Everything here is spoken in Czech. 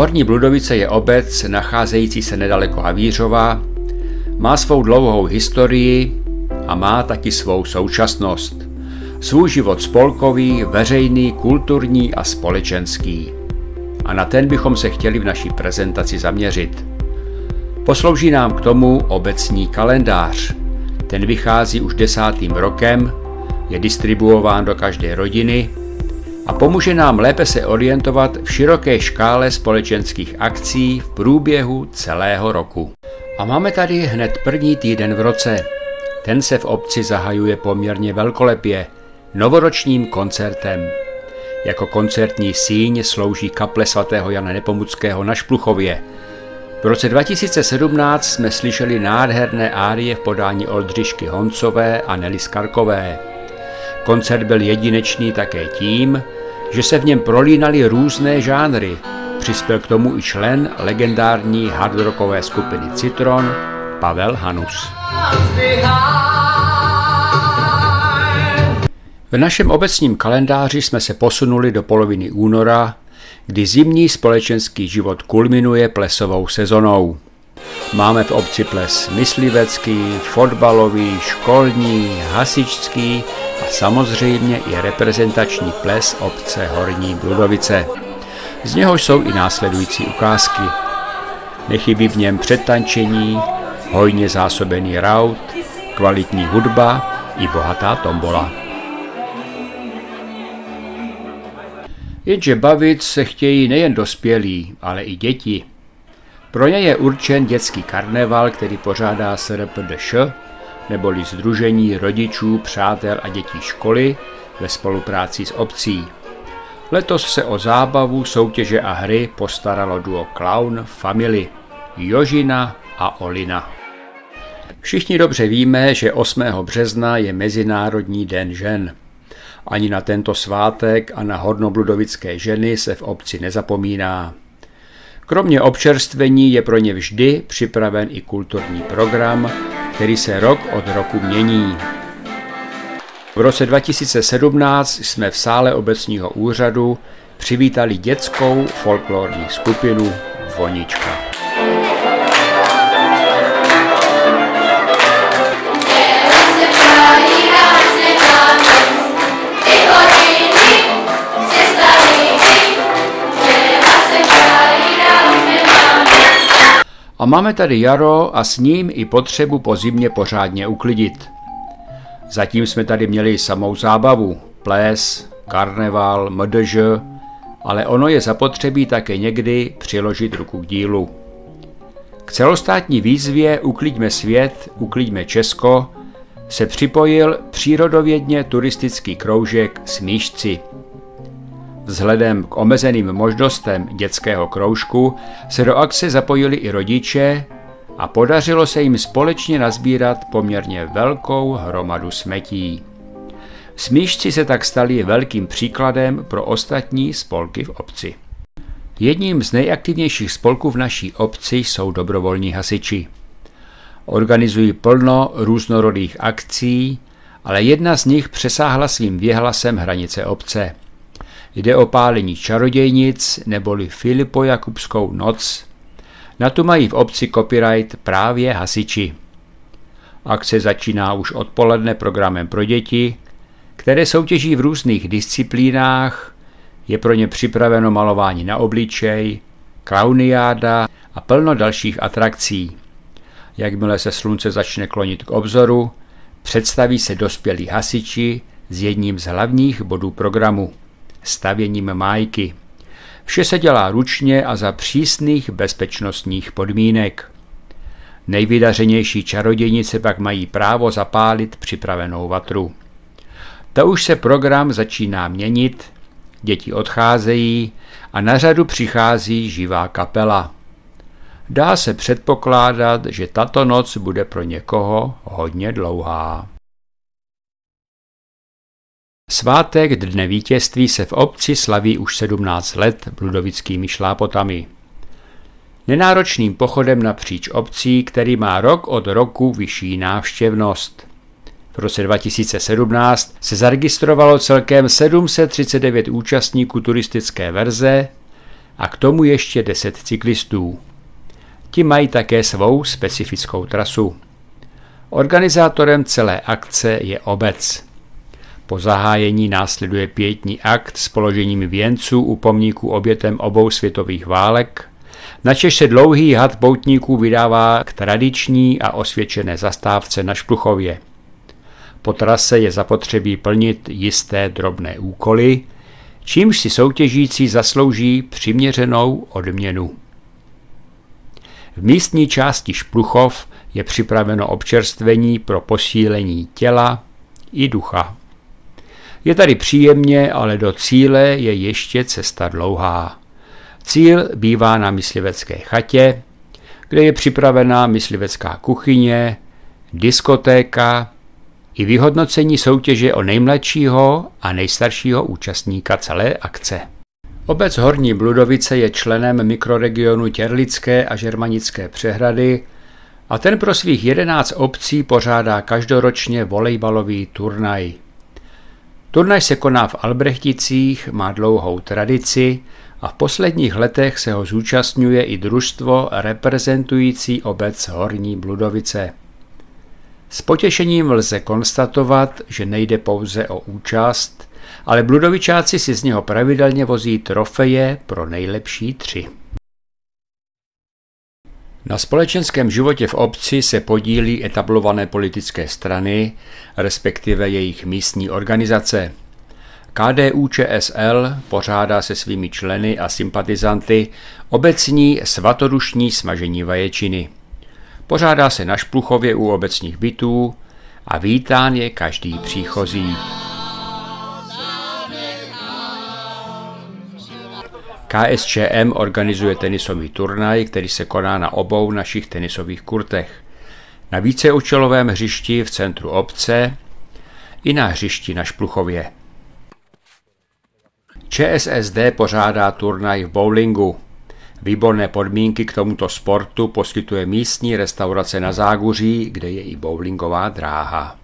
Horní Bludovice je obec nacházející se nedaleko Havířova, má svou dlouhou historii a má taky svou současnost. Svůj život spolkový, veřejný, kulturní a společenský. A na ten bychom se chtěli v naší prezentaci zaměřit. Poslouží nám k tomu obecní kalendář. Ten vychází už desátým rokem, je distribuován do každé rodiny a pomůže nám lépe se orientovat v široké škále společenských akcí v průběhu celého roku. A máme tady hned první týden v roce. Ten se v obci zahajuje poměrně velkolepě, novoročním koncertem. Jako koncertní síň slouží kaple svatého Jana Nepomuckého na Špluchově. V roce 2017 jsme slyšeli nádherné árie v podání Oldřišky Honcové a Nelly Skarkové. Koncert byl jedinečný také tím, že se v něm prolínaly různé žánry. Přispěl k tomu i člen legendární hardrockové skupiny Citron, Pavel Hanus. V našem obecním kalendáři jsme se posunuli do poloviny února, kdy zimní společenský život kulminuje plesovou sezonou. Máme v obci ples myslivecký, fotbalový, školní, hasičský a samozřejmě i reprezentační ples obce Horní Bludovice. Z něho jsou i následující ukázky. Nechybí v něm předtančení, hojně zásobený raut, kvalitní hudba i bohatá tombola. Jenže bavit se chtějí nejen dospělí, ale i děti. Pro ně je určen dětský karneval, který pořádá SRPDŠ, neboli Združení rodičů, přátel a dětí školy ve spolupráci s obcí. Letos se o zábavu, soutěže a hry postaralo duo Clown Family, Jožina a Olina. Všichni dobře víme, že 8. března je Mezinárodní den žen. Ani na tento svátek a na hornobludovické ženy se v obci nezapomíná. Kromě občerstvení je pro ně vždy připraven i kulturní program, který se rok od roku mění. V roce 2017 jsme v sále obecního úřadu přivítali dětskou folklorní skupinu Vonička. A máme tady jaro a s ním i potřebu po zimě pořádně uklidit. Zatím jsme tady měli samou zábavu, ples, karneval, mdž, ale ono je zapotřebí také někdy přiložit ruku k dílu. K celostátní výzvě Ukliďme svět, ukliďme Česko se připojil přírodovědně turistický kroužek Smíšci. Vzhledem k omezeným možnostem dětského kroužku se do akce zapojili i rodiče a podařilo se jim společně nazbírat poměrně velkou hromadu smetí. Smíšci se tak stali velkým příkladem pro ostatní spolky v obci. Jedním z nejaktivnějších spolků v naší obci jsou dobrovolní hasiči. Organizují plno různorodých akcí, ale jedna z nich přesáhla svým věhlasem hranice obce – Jde o pálení čarodějnic neboli Filipo Jakubskou noc. Na tu mají v obci copyright právě hasiči. Akce začíná už odpoledne programem pro děti, které soutěží v různých disciplínách, je pro ně připraveno malování na obličej, klauniáda a plno dalších atrakcí. Jakmile se slunce začne klonit k obzoru, představí se dospělí hasiči s jedním z hlavních bodů programu stavěním májky. Vše se dělá ručně a za přísných bezpečnostních podmínek. Nejvydařenější čarodějnice pak mají právo zapálit připravenou vatru. To už se program začíná měnit, děti odcházejí a na řadu přichází živá kapela. Dá se předpokládat, že tato noc bude pro někoho hodně dlouhá. Svátek Dne vítězství se v obci slaví už 17 let bludovickými šlápotami. Nenáročným pochodem napříč obcí, který má rok od roku vyšší návštěvnost. V roce 2017 se zaregistrovalo celkem 739 účastníků turistické verze a k tomu ještě 10 cyklistů. Ti mají také svou specifickou trasu. Organizátorem celé akce je obec. Po zahájení následuje pětní akt s položením věnců u pomníků obětem obou světových válek, načež se dlouhý had poutníků vydává k tradiční a osvědčené zastávce na Špluchově. Po trase je zapotřebí plnit jisté drobné úkoly, čímž si soutěžící zaslouží přiměřenou odměnu. V místní části Špluchov je připraveno občerstvení pro posílení těla i ducha. Je tady příjemně, ale do cíle je ještě cesta dlouhá. Cíl bývá na myslivecké chatě, kde je připravená myslivecká kuchyně, diskotéka i vyhodnocení soutěže o nejmladšího a nejstaršího účastníka celé akce. Obec Horní Bludovice je členem mikroregionu Těrlické a Žermanické přehrady a ten pro svých jedenáct obcí pořádá každoročně volejbalový turnaj. Turnaj se koná v Albrechticích, má dlouhou tradici a v posledních letech se ho zúčastňuje i družstvo reprezentující obec Horní Bludovice. S potěšením lze konstatovat, že nejde pouze o účast, ale Bludovičáci si z něho pravidelně vozí trofeje pro nejlepší tři. Na společenském životě v obci se podílí etablované politické strany, respektive jejich místní organizace. KDU ČSL pořádá se svými členy a sympatizanty obecní svatodušní smažení vaječiny. Pořádá se na Špluchově u obecních bytů a vítán je každý příchozí. KSČM organizuje tenisový turnaj, který se koná na obou našich tenisových kurtech. Na víceúčelovém hřišti v centru obce i na hřišti na Špluchově. ČSSD pořádá turnaj v bowlingu. Výborné podmínky k tomuto sportu poskytuje místní restaurace na Záguří, kde je i bowlingová dráha.